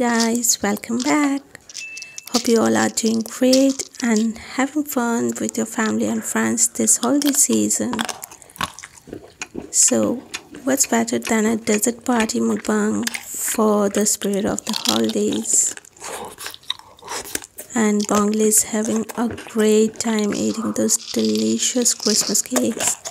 guys, welcome back. Hope you all are doing great and having fun with your family and friends this holiday season. So, what's better than a dessert party mukbang for the spirit of the holidays? And Bonggil is having a great time eating those delicious Christmas cakes.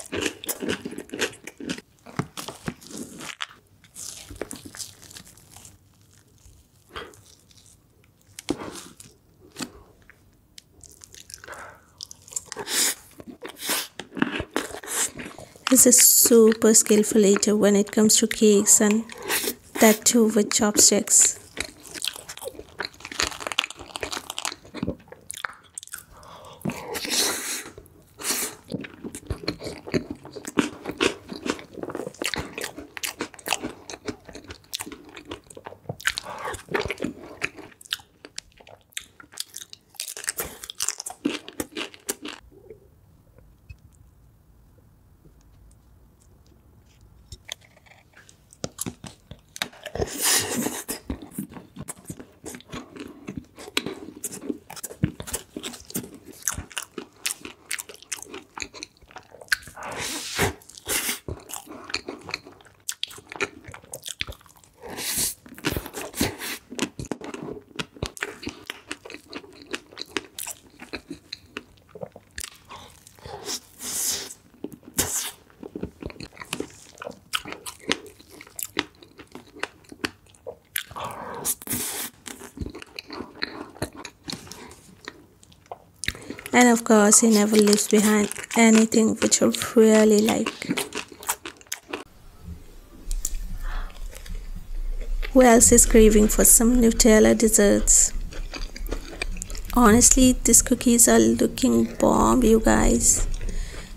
He's a super skillful eater when it comes to cakes and that too with chopsticks. And of course, he never leaves behind anything which I really like. Who else is craving for some Nutella desserts? Honestly, these cookies are looking bomb, you guys.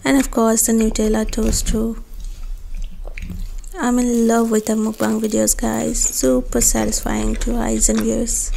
And of course, the Nutella toast too. I'm in love with the mukbang videos, guys. Super satisfying to eyes and ears.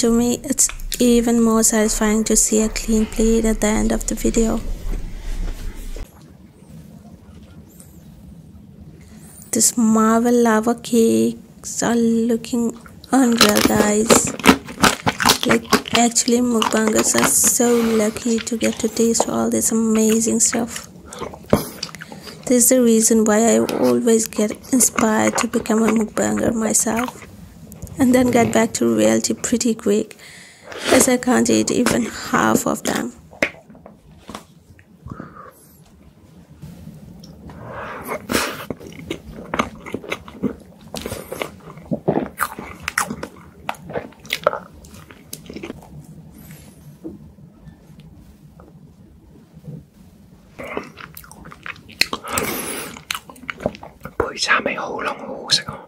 To me it's even more satisfying to see a clean plate at the end of the video. This marble lava cakes are looking unreal guys. Like actually mukbangers are so lucky to get to taste all this amazing stuff. This is the reason why I always get inspired to become a mukbanger myself and then get back to reality pretty quick as I can't eat even half of them. 杯餐味好濃，好好食啊！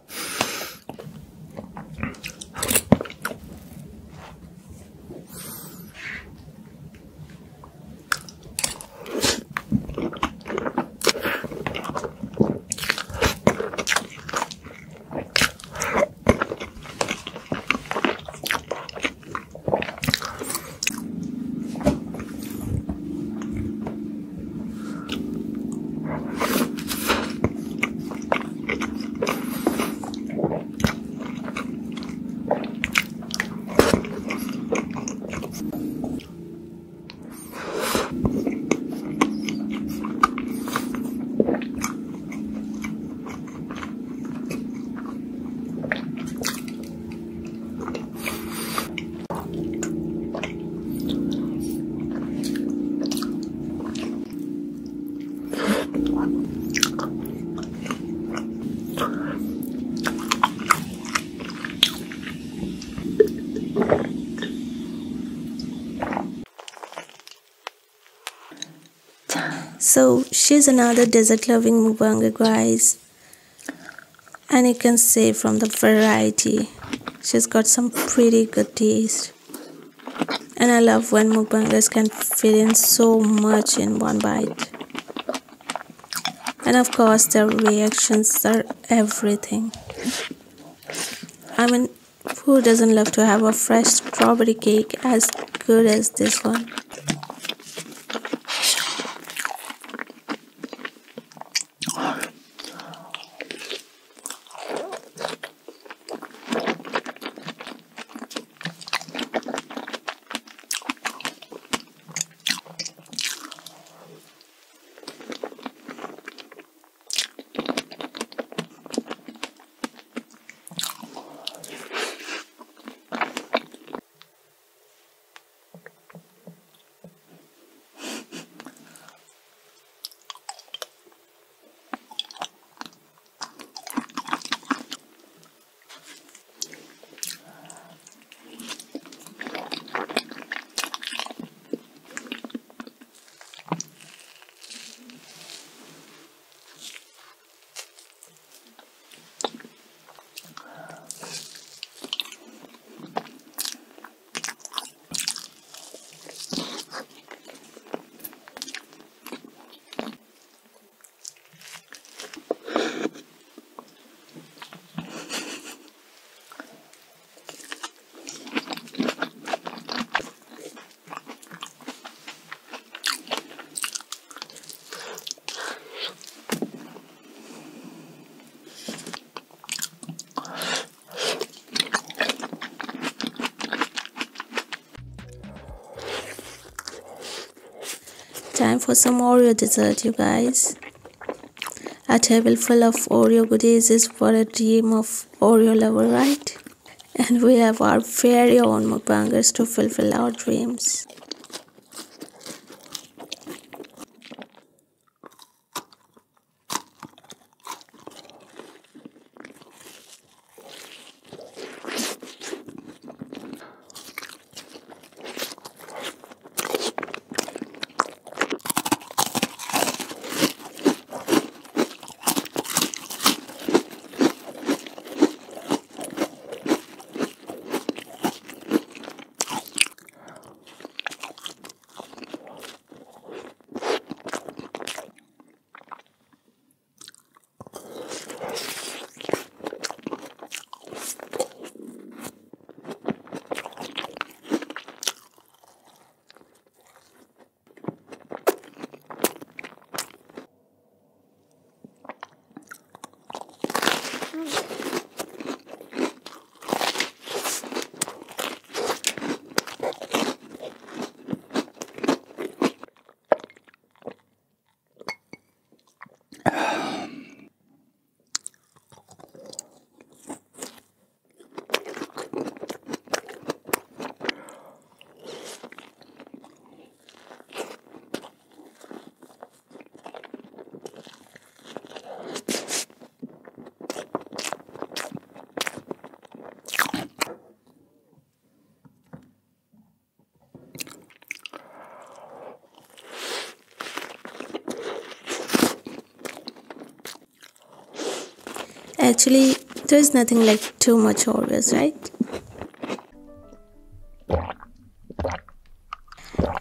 So she's another dessert loving mukbanger guys. And you can say from the variety, she's got some pretty good taste. And I love when mukbangers can fit in so much in one bite. And of course their reactions are everything. I mean, who doesn't love to have a fresh strawberry cake as good as this one? Time for some Oreo dessert, you guys. A table full of Oreo goodies is for a dream of Oreo lover, right? And we have our very own mukbangers to fulfill our dreams. Actually, there's nothing like too much Oreos, right?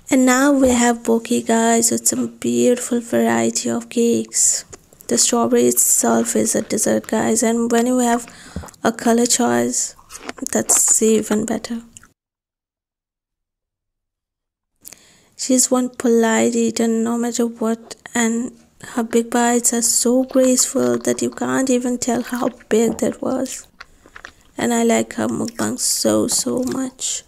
And now we have Boki guys with some beautiful variety of cakes. The strawberry itself is a dessert guys and when you have a color choice, that's even better. She's one polite eater no matter what and her big bites are so graceful that you can't even tell how big that was. And I like her mukbang so so much.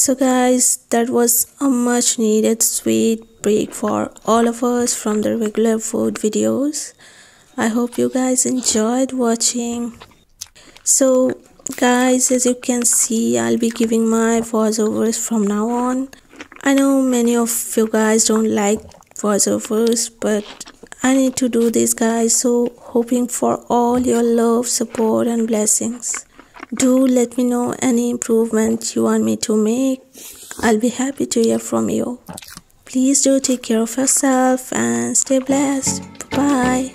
So guys that was a much needed sweet break for all of us from the regular food videos. I hope you guys enjoyed watching. So guys as you can see i'll be giving my voiceovers from now on. I know many of you guys don't like voiceovers but i need to do this guys. So hoping for all your love support and blessings do let me know any improvement you want me to make. I'll be happy to hear from you. Please do take care of yourself and stay blessed. Bye